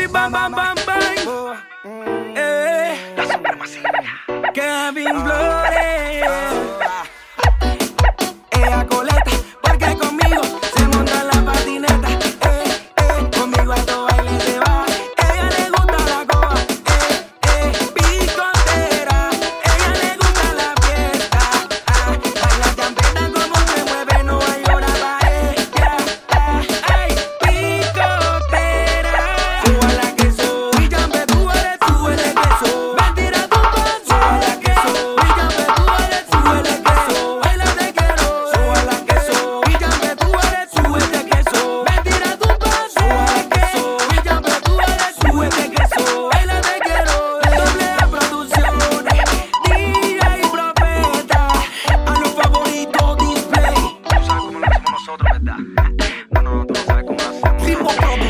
be bang bang bang bang. Oh, mm, eh, that's supremacy. Kevin Não Rimou problema.